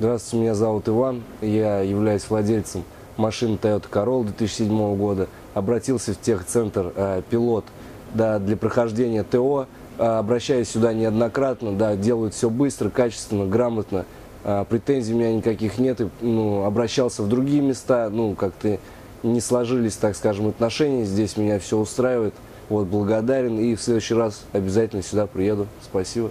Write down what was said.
Здравствуйте, меня зовут Иван. Я являюсь владельцем машины Toyota Corolla 2007 года. Обратился в техцентр э, «Пилот» да, для прохождения ТО. Э, обращаюсь сюда неоднократно, да, делают все быстро, качественно, грамотно. Э, претензий у меня никаких нет. И, ну, обращался в другие места, ну, как-то не сложились, так скажем, отношения. Здесь меня все устраивает. Вот, благодарен и в следующий раз обязательно сюда приеду. Спасибо.